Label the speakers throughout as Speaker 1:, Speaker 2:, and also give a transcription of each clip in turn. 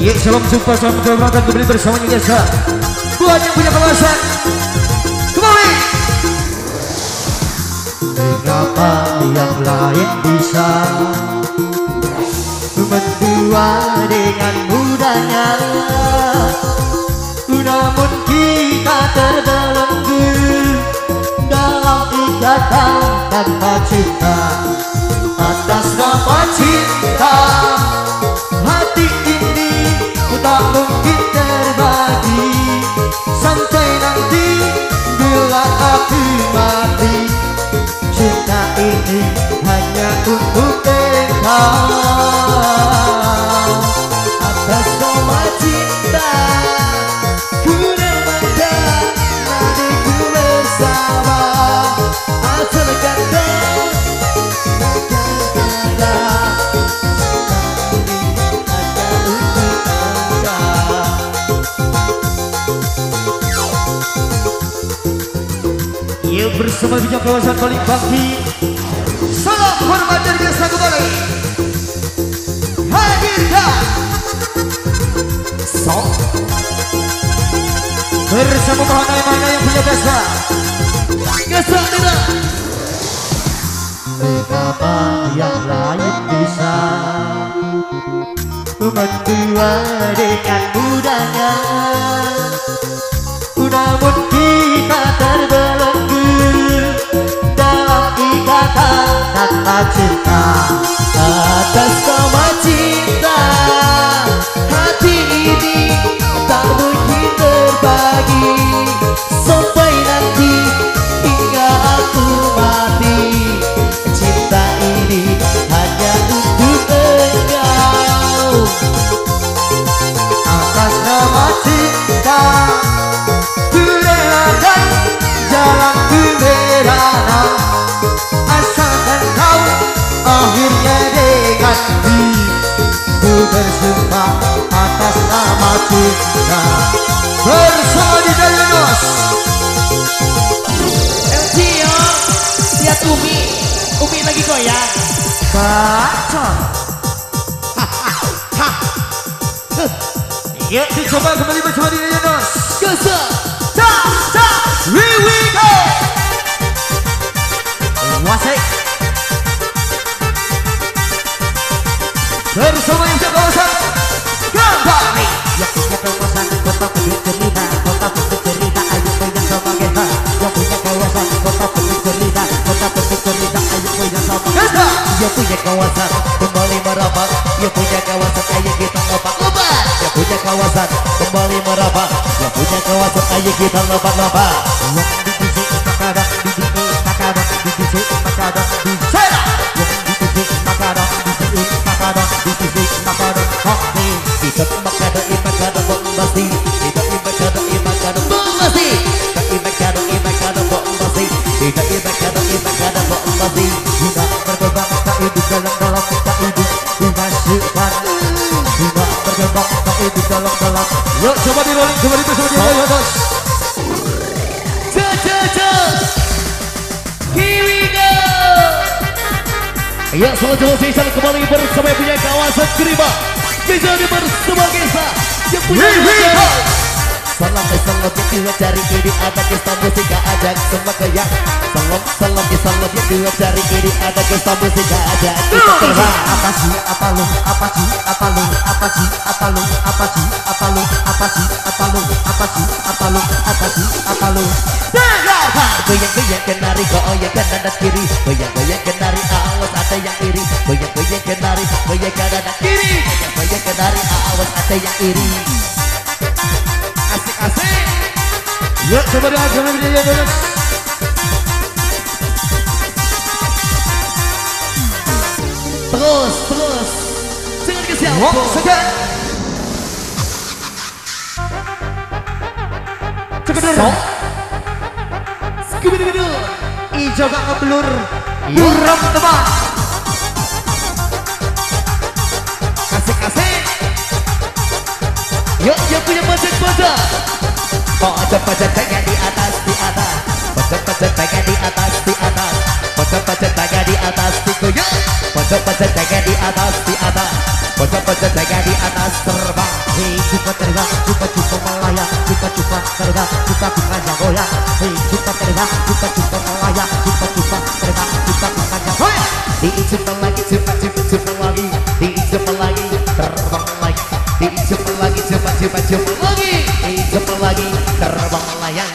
Speaker 1: Iya, salam jumpa, salam kehormatan kembali bersama Yesa. Buat yang punya kawasan, kembali. Mengapa yang lain bisa mendua dengan mudahnya? Namun terbelenggu dalam ikatan tanpa cinta. Atas nama cinta hati ini ku tak mungkin terbagi. Sampai nanti bila aku mati cinta ini hanya untuk engkau kawasan paling bakti Salam hormat dari desa kembali Hadirkan Sok. Bersama mahana-mahana yang punya desa Gesak tidak? Mengapa yang lain bisa. Mendua dengan mudahnya tanpa cinta Atas nama kawasan
Speaker 2: kota penuh cerita Kota penuh cerita ayo punya sama Yang punya kawasan kembali merapat Yang punya kawasan ayo kita lepak Yang punya kawasan kembali merapat Yang punya kawasan ayo kita lepak Yang di sini makadang di sini makadang di sini makadang di
Speaker 1: Saya
Speaker 2: Yang di sini makadang di sini makadang di sini dalam dalam tak hidup dimasukkan Kita berkembang tak hidup dalam dalam.
Speaker 1: Yuk coba di rolling bersama di Yunus
Speaker 3: Ce, ce, ce. Here we go.
Speaker 1: Ya selanjutnya spesial kembali bersama punya kawasan Kerima Bisa bersama Gesa Yang punya kawasan
Speaker 2: Salam salam yang dua cari ini ada kisah musik ajak semua kayak Salam salam salam dua cari ini ada kisah musik ajak kita terbang
Speaker 1: Apa sih, apa lu, apa sih, apa lu, apa sih, apa lu, apa sih, apa lu, apa sih, apa lu, apa sih, apa lu, apa sih, apa lu? Dengarkan
Speaker 2: Goyang goyang kenari goyang kanan kiri. Goyang goyang kenari awas ada yang iri. Goyang goyang kenari goyang kanan kiri. Goyang goyang kenari awas ada yang iri
Speaker 3: Asik-asik.
Speaker 1: Yuk coba di Yunus
Speaker 3: Terus, terus. Jangan ke siapa.
Speaker 1: Wok segan Cekedur
Speaker 3: Sok. Skubidu-bidu.
Speaker 1: Ijo gak ngeblur Buram teman
Speaker 3: Asik
Speaker 2: pada Pojok-pojok pengen di atas, di atas. Pojok-pojok pengen di atas, di atas. Pojok-pojok pengen di atas, di atas Pojok-pojok pengen di atas, di atas. Pojok-pojok pengen di atas terbang.
Speaker 1: Hei cuka terbang, cuka cuka melayang cuka cuka terbang, cuka cuka jagoya. Hei cupa terbang, cupa-cupa melayang Cupa-cupa terbang, cupa-cupa jagoya. Hei
Speaker 2: Diicup lagi, cupa-cupa lagi. Diicup lagi, terbang lagi. Diicup lagi, cupa-cupa lagi jumpa lagi terbang layang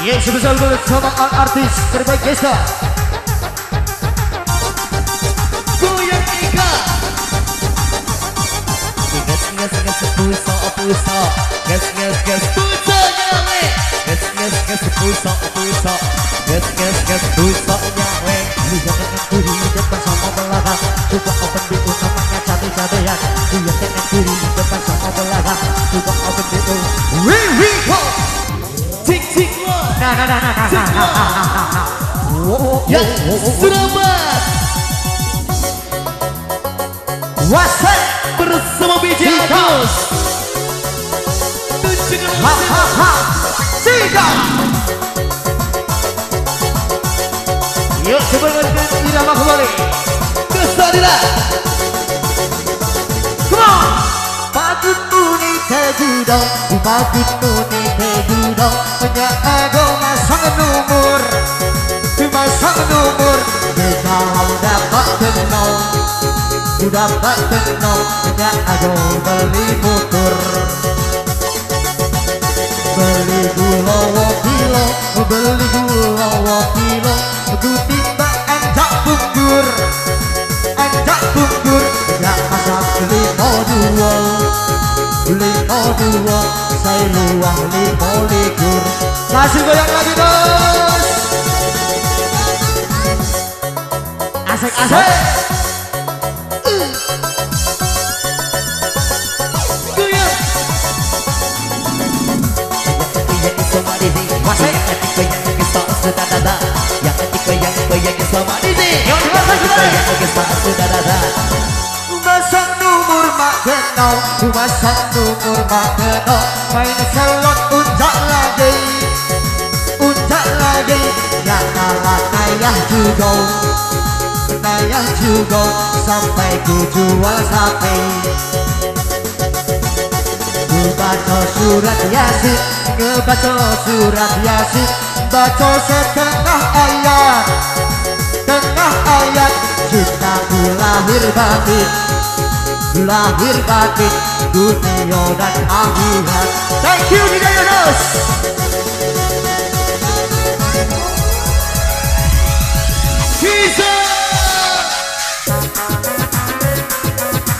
Speaker 1: Yes, iya, sebesar bersama artis terbaik desa
Speaker 2: Goyang Ika Nges nges nges puso puso Nges nges nges puso nyawe. Nges nges nges puso puso Nges nges nges puso
Speaker 1: nyawe. Dengan kuri hidup bersama belakang Coba open di Ya, sudah buat. Bersama BJ Agus. Yuk sebelum kita
Speaker 2: kembali.
Speaker 1: thế dư đâu
Speaker 2: Vì
Speaker 1: má
Speaker 2: cứ nụ
Speaker 1: nì
Speaker 2: thế dư
Speaker 1: đâu Mà nhà ai đâu mà sáng nụ mùr
Speaker 2: Vì
Speaker 1: má sáng nụ mùr Để ta hầu đã bắt từng nâu Dù đã bắt từng nâu Mà nhà ai đâu beli motor Beli gula wa kilo Beli gula wa kilo Aku tiba anjak bungkur Anjak bungkur tua saya luang di polikur. Kasih goyang lagi dos Asik asik.
Speaker 2: Ketika yang kita Yang
Speaker 1: ketika
Speaker 2: yang kita sudah Yang
Speaker 1: ketika
Speaker 2: yang kita sudah
Speaker 1: kenal Masang numur mak kenal. Main selot unjak lagi Unjak lagi. Yang kalah ayah juga Ayah juga Sampai ku jual sapi. Ku baca surat yasin Ngebaca surat yasin. Baca setengah ayat Tengah ayat Cintaku lahir batin Lahir batin Dunia dan akhirat. Thank you Dida Yunus.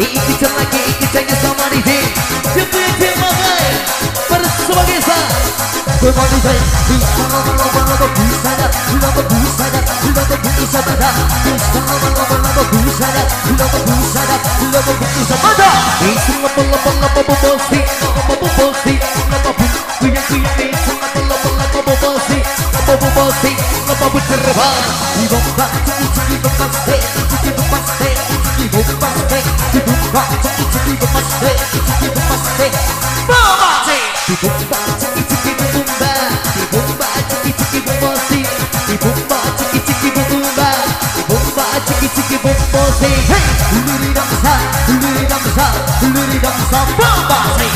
Speaker 2: Ikut lagi ikut sama Didi. Jepit 多毛的
Speaker 1: 贼，比他好不了，比他多不少呀，比他多不少呀，比他多不
Speaker 2: 少咋的？比他好不了，比他多不少呀，比
Speaker 1: 他多不少咋的？比他好不了，比他
Speaker 2: 多不少。比他好不了，比他多不
Speaker 1: 少。比他好不
Speaker 2: 了，比他多不少。比
Speaker 1: 他好不了，比他多不少。比他好不了，比他多不少。比他好不了，
Speaker 2: 比他多不少。
Speaker 1: Huluri damsa, bombasi,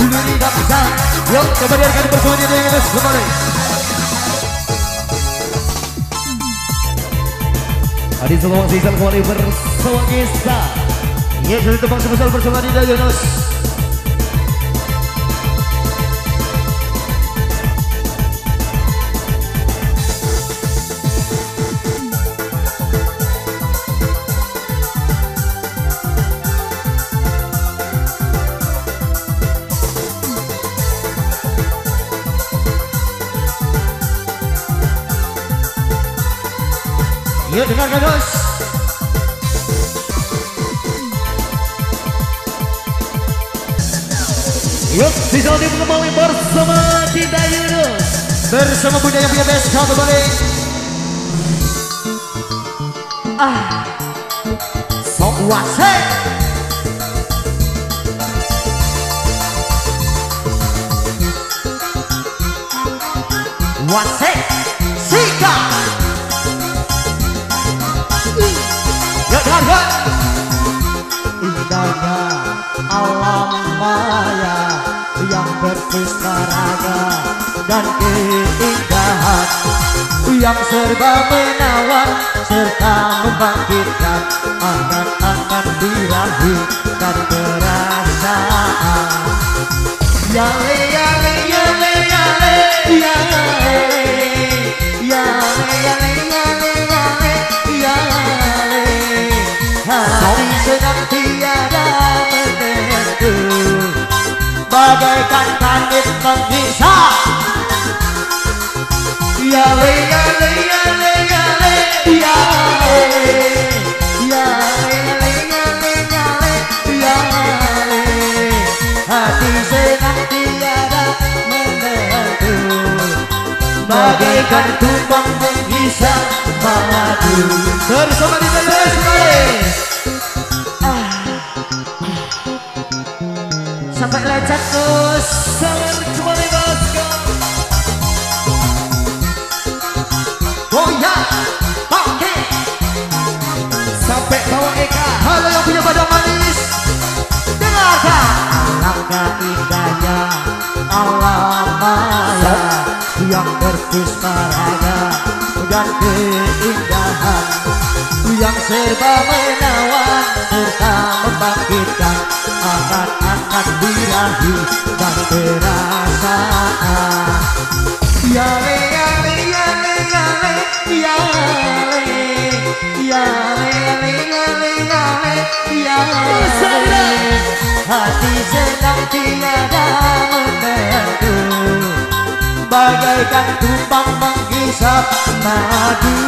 Speaker 1: huluri damsa. Yuk, coba dengarkan bersama dia dengan kembali.
Speaker 2: Adi semua season kembali bersama Gesa
Speaker 1: Ya, sudah tebang sebesar bersama Dida Yunus. Rio de Gargalhões.
Speaker 2: Yuk, sisa di kembali bersama Dinda Yunus
Speaker 1: Bersama Bunda yang minha best Kau kembali Ah. O wasai Wasai Sika Sika maya yang berpesta raga dan keindahan yang serba menawan serta membangkitkan angan-angan birahi dan perasaan Yale yale yale yale yale yale yale Bagaikan langit menghisap Yale yale yale yale Yale yale yale yale yale Hati senang tiada menentu Bagaikan tumbang menghisap madu Bersama di dalam Sampai lecet terus. Sampai kembali bosku Goyang Oke Sampai bawa Eka. Halo yang punya badan manis. Dengarkan. Alangkah indahnya Alam maya. Yang berpesta raga Dan keindahan. Yang serba menawan Serta membangkitkan akan-akan birahi dan perasaan Yale, yale, yale, yale, yale Yale, yale, yale, yale, yale Hati senang tiada menentu Bagaikan tumpang menghisap madu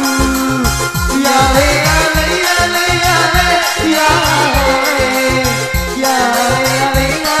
Speaker 1: Yale, yale, yale, yale, yale yeah, yeah, yeah.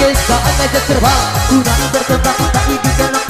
Speaker 1: Kisah aja terbang Kunang berkembang tak ingin gelap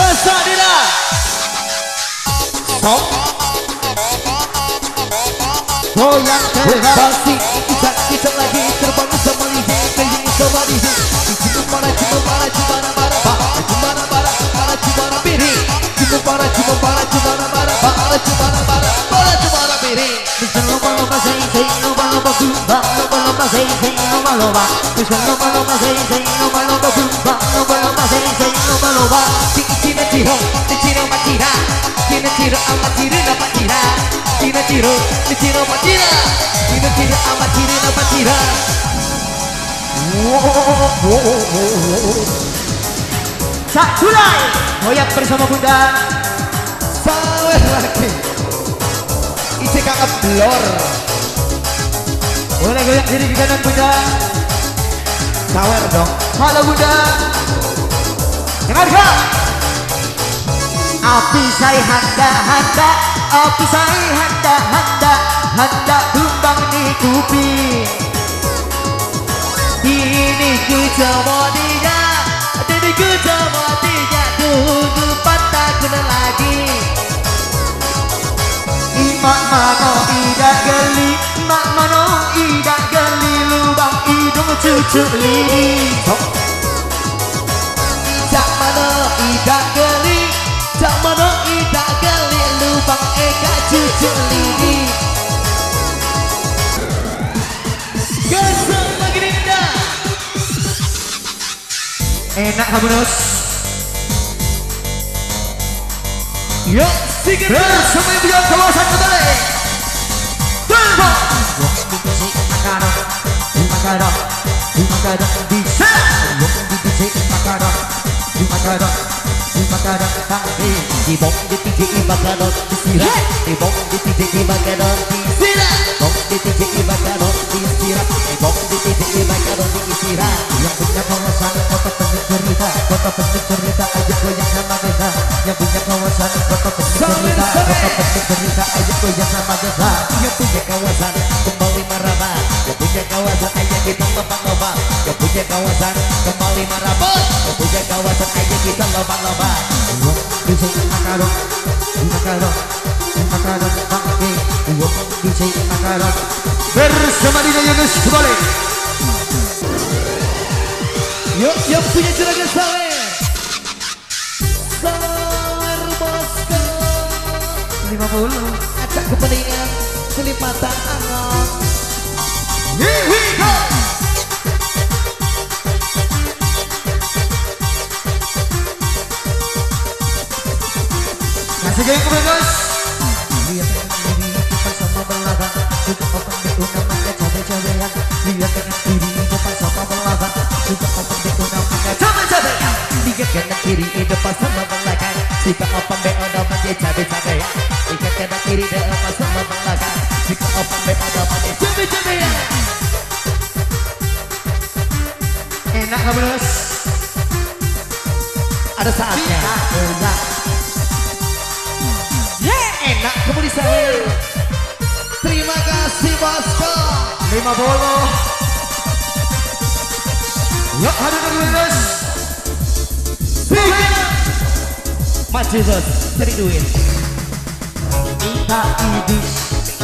Speaker 1: What's up, Dina? Stop. Oh, yang terpasti Kita, kita lagi terbang sama lihi Kayak sama lihi Cuma para, cuma para, cuma para Para, cuma para, para, cuma piri Cuma para,
Speaker 2: cuma para,
Speaker 1: cuma para
Speaker 2: Para, cuma para, para, cuma
Speaker 1: piri Bisa
Speaker 2: lupa lupa say, say, lupa lupa Lupa lupa lupa say, say, lupa lupa Bisa lupa lupa say, say, lupa lupa Lupa lupa lupa say, say, lupa lupa Lupa lupa lupa say, say, lupa lupa
Speaker 1: 지로 지로 마지라 지는 지로 아마 지르나 마지라
Speaker 2: 지는 지로 지로 마지라 지는 지로 아마 지르나 마지라 자
Speaker 1: 출발 goyak bersama bunda.
Speaker 2: Sawer lagi. Isi kakak blor
Speaker 1: boleh goyak diri kanan bunda?
Speaker 2: Sawer dong.
Speaker 1: Halo bunda. Dengarkan gak? Api saya handa handa. Api saya handa handa. Handa tumbang di kuping. Ini ku tidak Ini ku tidak Tunggu patah kena lagi. Imak mano ida geli. Mak mano ida geli. Lubang hidung cucu lidi Jak mano ida geli Lubang eka cucu lidi Gesel lagi Dinda. Enak kamu Nus Yuk, sikit Semua yang punya kawasan kembali Makanan Makanan Makanan Bisa Makanan Makanan Makanan Tangi Di bom di tiji makanan Disirat Di bom di tiji makanan Disirat Bom di tiji makanan Disirat Di bom di tiji makanan Disirat Yang punya kawasan kota penuh cerita. Kota penuh cerita Ajak goyang sama kita Yang punya kawasan kota penuh cerita. Kota penuh cerita Ajak goyang sama kita Yang punya kawasan kembali maraba Yang punya kawasan Ajak kita lomba-lomba. Yang punya kawasan kembali maraba Yang punya kawasan Ajak kita lomba-lomba. Bisa makarong Makarong Makarong Bangke Bisa makarong Bersama Dina Yunus kembali.
Speaker 2: Yuk yang punya juragan Sawer bosku
Speaker 1: 50
Speaker 2: Acak kepentingan Kelipatan angon
Speaker 1: Lihat dengan diri sama belakang open namanya cabai-cabean Lihat dengan diri depan sama belakang open namanya Lihat depan sama belakang open namanya Lihat depan sama belakang open namanya cabai-cabean Enak bros?
Speaker 2: Ada saatnya
Speaker 1: Enak
Speaker 2: Sawer Terima kasih bosku
Speaker 1: lima bolo yuk hadir lagi guys. Tiga.
Speaker 2: Maju bos Cari duit.
Speaker 1: Kita ibis.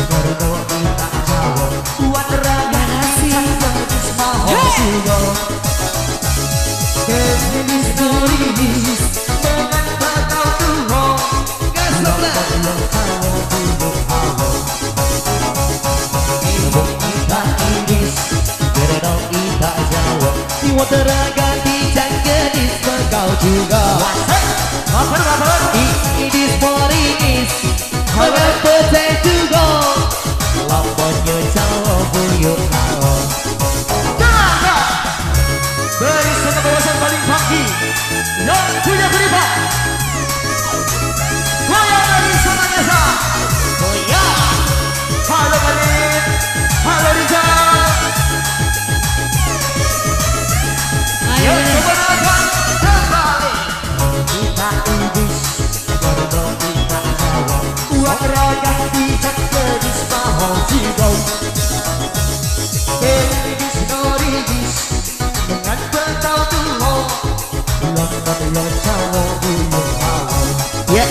Speaker 1: Baru kita jawa. Buat raga nasi bagus mau juga
Speaker 2: Ya.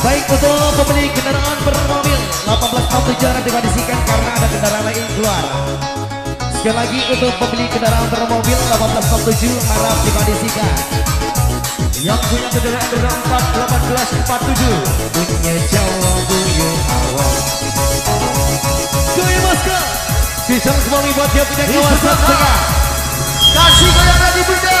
Speaker 2: Baik untuk pemilik kendaraan bermobil 18 tahun tujuan dikondisikan karena ada kendaraan lain keluar Sekali lagi untuk pemilik kendaraan bermobil 18 tahun 7 harap dikondisikan
Speaker 1: Yang punya kendaraan roda 4 1847
Speaker 2: Punya Jawa buyung awal. Kuy bosku Sisa kembali buat dia punya kawasan tengah.
Speaker 1: Kasih goyang lagi bunda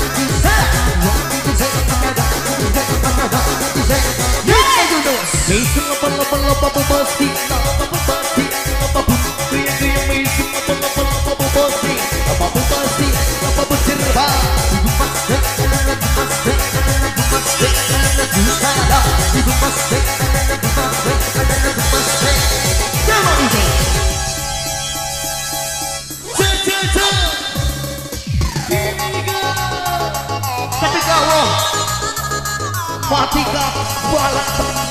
Speaker 2: Tapi kau Matika balak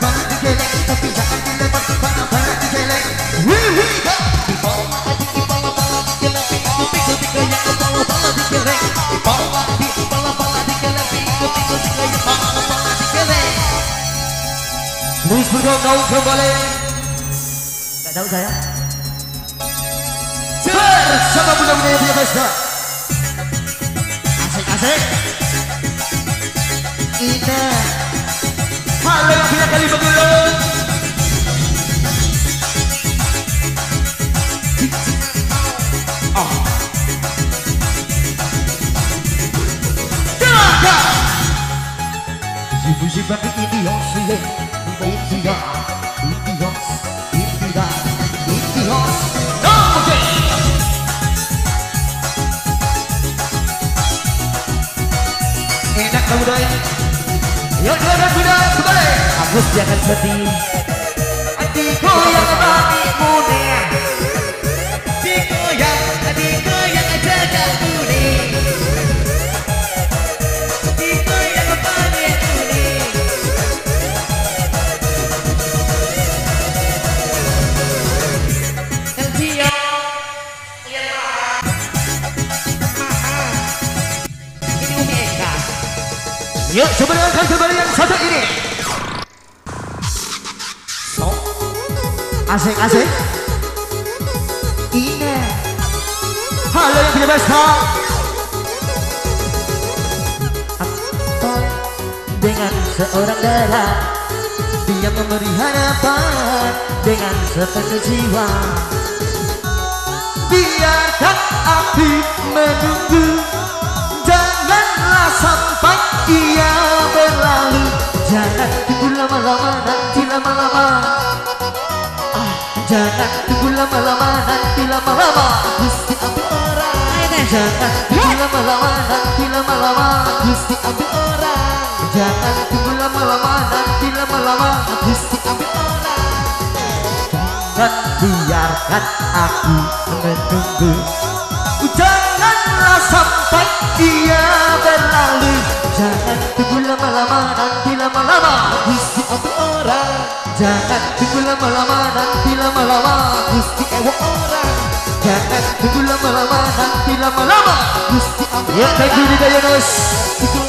Speaker 1: Terus bergaul kembali Gak tahu saya Bersama muda-muda yang punya pesta Asik-asik Ina Halo yang punya kali begitu Musik bagi idiot sih Enak jangan sedih Dengan seorang darah Dia memberi harapan dengan sepenuh jiwa. Biarkan api menunggu Janganlah sampai ia berlalu. Jangan tunggu lama-lama nanti lama-lama. Ah, Jangan tunggu lama-lama nanti lama-lama Jangan tunggu lama-lama nanti lama-lama Gusti ambil orang Jangan tunggu lama-lama nanti lama-lama Gusti ambil orang Dan biarkan aku menunggu Janganlah sampai dia berlalu Jangan tunggu lama-lama nanti lama-lama Gusti ambil orang Jangan tunggu lama-lama nanti lama-lama Gusti ewa orang Jangan tunggu lama-lama nanti lama-lama. Gusti ambil Ya thank you Dida Yunus
Speaker 2: Tunggu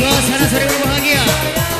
Speaker 3: kembali suasana sore berbahagia Kembali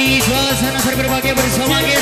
Speaker 3: mereka kembali suasana sore berbahagia bersama Gesa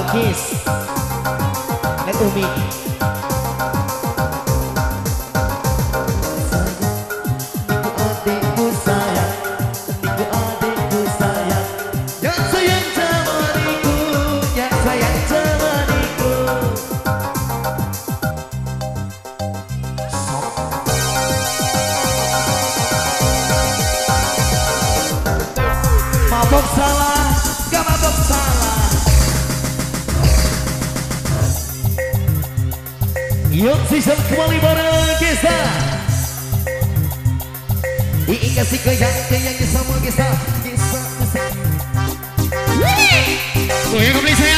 Speaker 3: Balkis and Umi Season kembali bareng Gesta Ini kasih ke yang ke yang
Speaker 2: sama Gesta Gesta Gesta Gesta Gesta Gesta